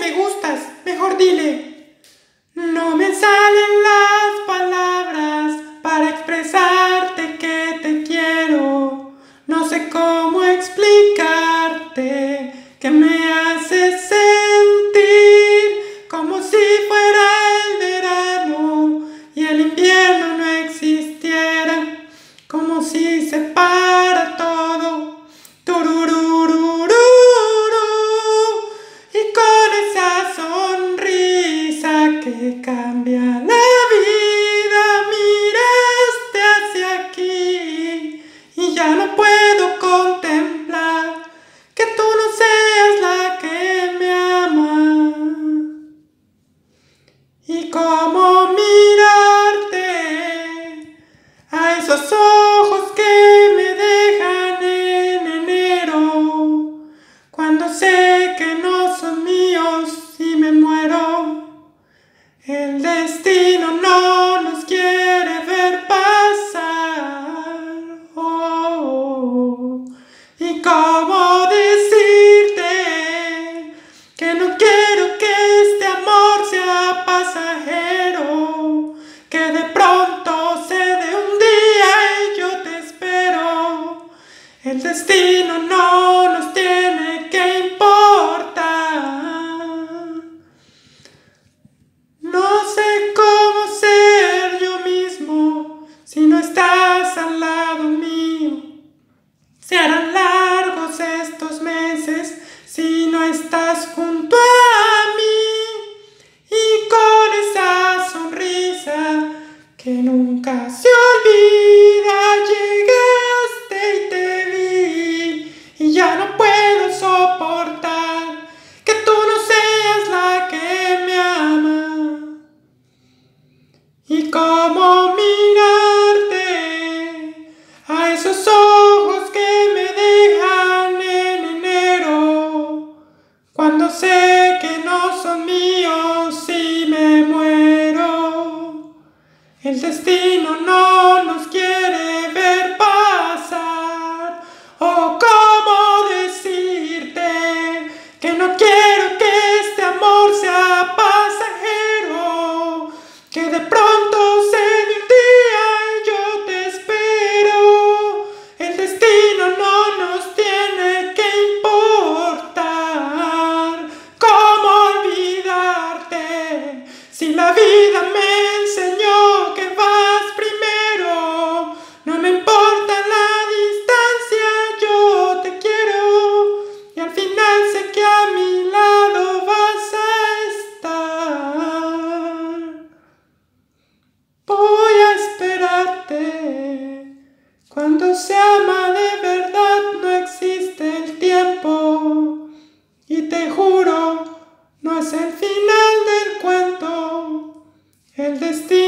me gustas, mejor dile. No me salen las ya no puedo contemplar que tú no seas la que me ama. Y cómo mirarte a esos ojos que me dejan en enero, cuando sé que no son míos y me muero. El destino no pasajero, que de pronto se dé un día y yo te espero. El destino no nos esos ojos que me dejan en enero cuando sé que no son míos y me muero. El destino no nos quiere ver pasar o cómo decirte que no quiero si la vida me enseñó que vas primero? No me importa la distancia, yo te quiero y al final sé que a mi lado vas a estar. Voy a esperarte. Cuando se ama de verdad destino